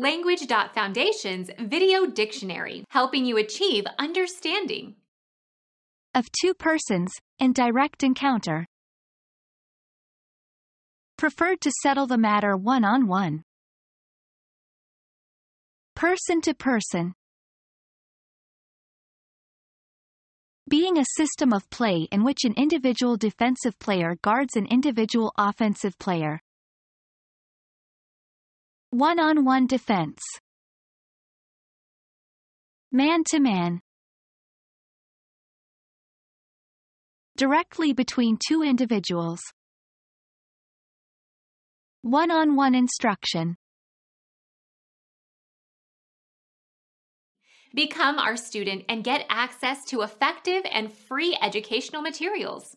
Language.Foundation's Video Dictionary, helping you achieve understanding. Of two persons, in direct encounter. Preferred to settle the matter one-on-one. Person to person. Being a system of play in which an individual defensive player guards an individual offensive player. One-on-one defense. Man-to-man. Directly between two individuals. One-on-one instruction. Become our student and get access to effective and free educational materials.